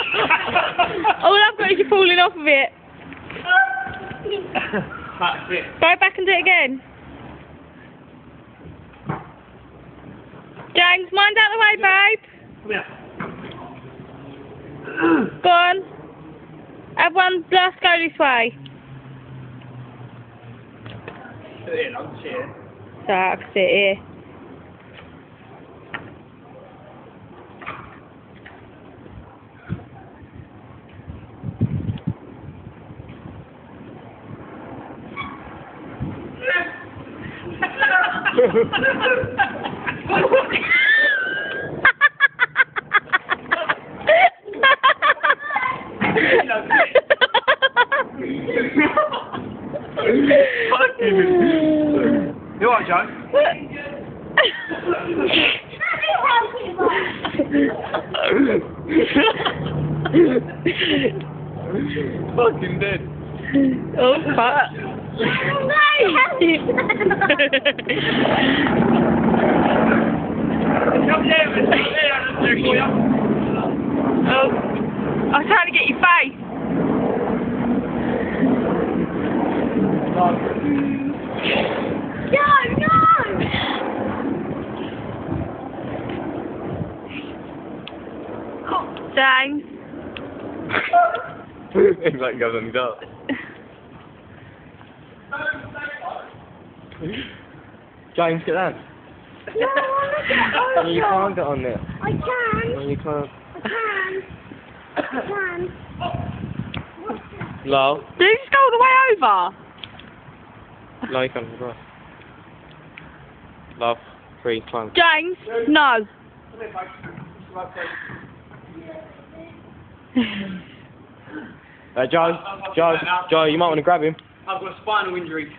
Oh, All I've got is you falling off of it. That's it. Go back and do it again. James, mind out the way, babe. Come here. Go on. Everyone, let's go this way. Sit here. Sit here. So I can sit here. You alright, Joe? Fucking dead. oh, fuck. Come there, come there, I'll do it for you. oh, I'm trying to get your face. No, no! James. He's like goes on his James, get that. No, I No, you can't get on there. I can. No, you can't. I can. I can. Love. Did you just go all the way over? No, you can't. Love. Love. Three, climb. James, no. Uh, Joe, Joe, Joe, you might want to grab him. I've got a spinal injury.